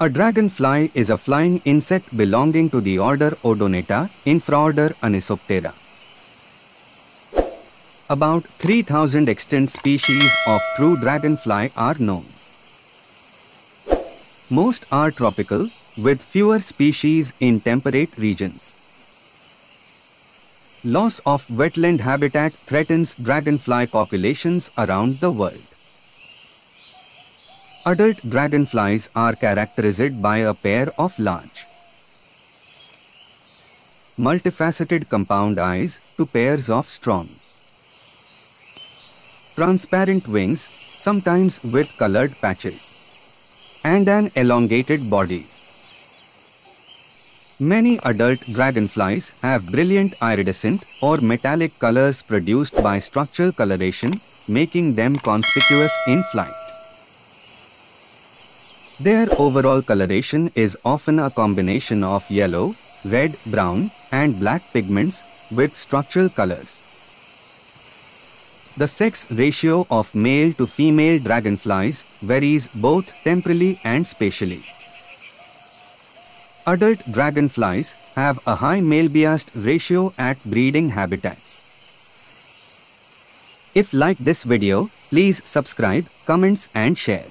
A dragonfly is a flying insect belonging to the order Odonata, infraorder Anisoptera. About 3000 extant species of true dragonfly are known. Most are tropical, with fewer species in temperate regions. Loss of wetland habitat threatens dragonfly populations around the world. Adult dragonflies are characterized by a pair of large, multifaceted compound eyes two pairs of strong, transparent wings, sometimes with colored patches, and an elongated body. Many adult dragonflies have brilliant iridescent or metallic colors produced by structural coloration, making them conspicuous in flight. Their overall coloration is often a combination of yellow, red, brown, and black pigments with structural colors. The sex ratio of male to female dragonflies varies both temporally and spatially. Adult dragonflies have a high male-biased ratio at breeding habitats. If like this video, please subscribe, comments and share.